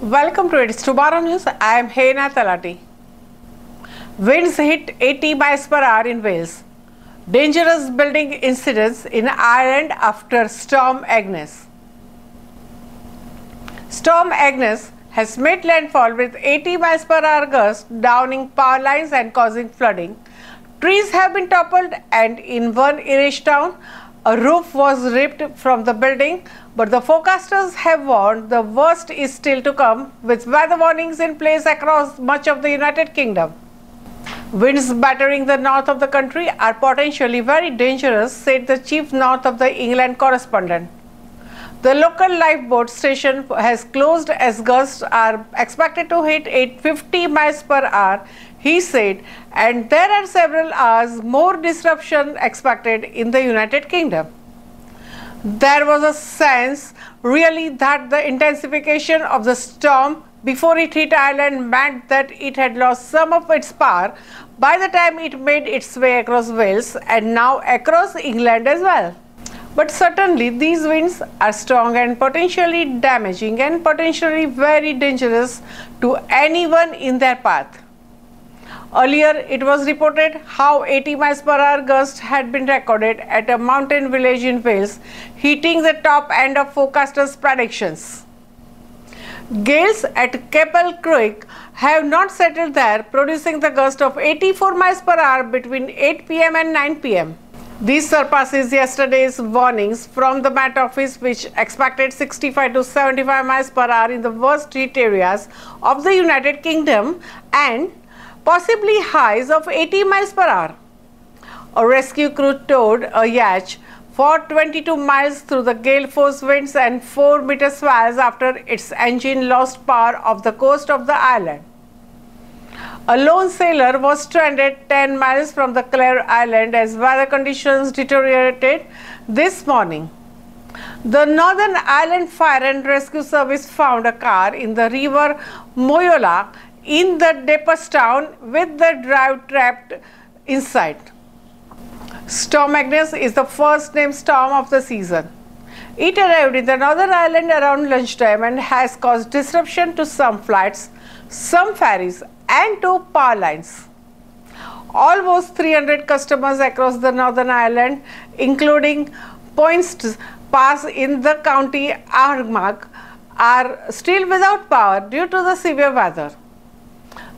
Welcome to It's Tomorrow News. I am Hena Talati. Winds hit 80 miles per hour in Wales. Dangerous building incidents in Ireland after Storm Agnes. Storm Agnes has made landfall with 80 miles per hour gusts, downing power lines and causing flooding. Trees have been toppled, and in one Irish town, a roof was ripped from the building. But the forecasters have warned the worst is still to come, with weather warnings in place across much of the United Kingdom. Winds battering the north of the country are potentially very dangerous, said the chief north of the England correspondent. The local lifeboat station has closed as gusts are expected to hit 850 miles per hour, he said, and there are several hours more disruption expected in the United Kingdom. There was a sense really that the intensification of the storm before it hit Ireland meant that it had lost some of its power by the time it made its way across Wales and now across England as well. But certainly these winds are strong and potentially damaging and potentially very dangerous to anyone in their path. Earlier, it was reported how 80 miles per hour gusts had been recorded at a mountain village in Wales, hitting the top end of forecasters' predictions. Gales at Capel Curig have not settled there, producing the gust of 84 miles per hour between 8 pm and 9 pm. This surpasses yesterday's warnings from the Met Office, which expected 65 to 75 miles per hour in the worst hit areas of the United Kingdom and possibly highs of 80 miles per hour. A rescue crew towed a yacht for 22 miles through the gale force winds and 4 meter swells after its engine lost power off the coast of the island. A lone sailor was stranded 10 miles from the Clare Island as weather conditions deteriorated this morning. The Northern Ireland Fire and Rescue Service found a car in the river Moyola in the deepest town with the drive trapped inside. Storm Agnes is the first named storm of the season. It arrived in the Northern Ireland around lunchtime and has caused disruption to some flights, some ferries, and to power lines. Almost 300 customers across the Northern Ireland, including points Pass in the county Armagh, are still without power due to the severe weather.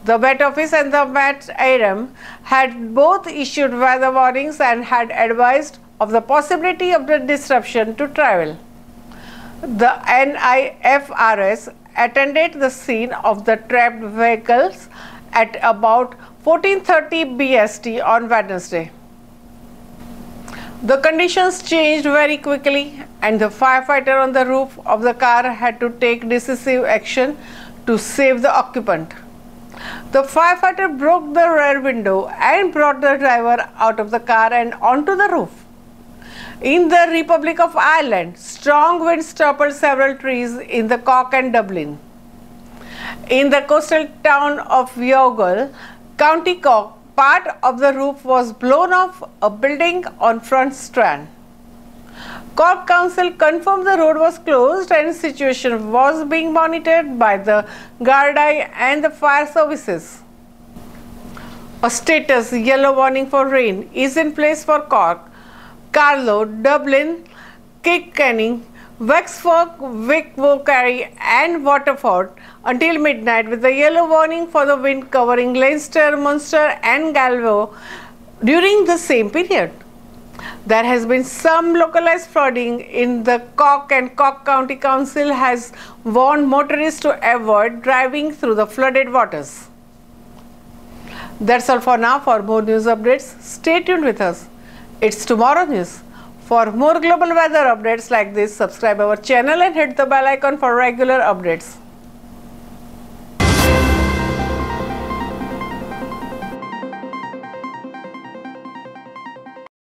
The Met Office and the Met Éireann had both issued weather warnings and had advised of the possibility of the disruption to travel. The NIFRS attended the scene of the trapped vehicles at about 14:30 BST on Wednesday. The conditions changed very quickly and the firefighter on the roof of the car had to take decisive action to save the occupant. The firefighter broke the rear window and brought the driver out of the car and onto the roof. In the Republic of Ireland, strong winds toppled several trees in the Cork and Dublin. In the coastal town of Youghal, County Cork, part of the roof was blown off a building on Front Strand. Cork Council confirmed the road was closed and situation was being monitored by the Gardaí and the fire services. A status yellow warning for rain is in place for Cork, Carlow, Dublin, Kilkenny, Wexford, Wick, and Waterford until midnight with a yellow warning for the wind covering Leinster, Munster and Galway during the same period. There has been some localized flooding in the Cork and Cork County Council has warned motorists to avoid driving through the flooded waters. That's all for now. For more news updates, stay tuned with us. It's tomorrow news. For more global weather updates like this, subscribe our channel and hit the bell icon for regular updates.